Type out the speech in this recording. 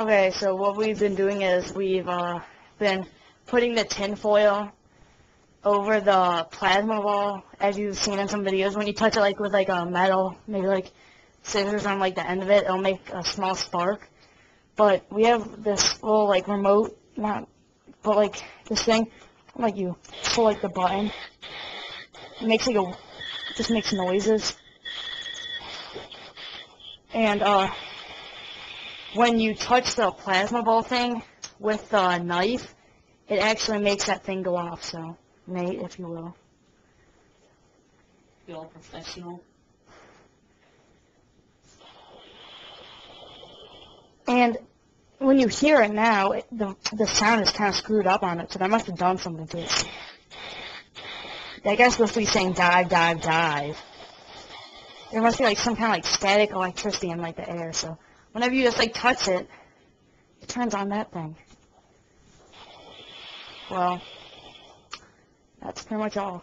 Okay, so what we've been doing is we've uh, been putting the tin foil over the plasma ball, as you've seen in some videos. When you touch it like with like a metal, maybe like scissors on like the end of it, it'll make a small spark. But we have this little like remote, not, but like this thing, like you pull like the button, it makes like a, just makes noises. And uh, when you touch the plasma ball thing with the knife, it actually makes that thing go off. So, Nate, if you will. Feel professional. And when you hear it now, it, the the sound is kind of screwed up on it, so they must have done something to it. I guess supposed to be saying dive, dive, dive. There must be like some kind of like static electricity in like the air, so whenever you just like touch it, it turns on that thing. Well, that's pretty much all.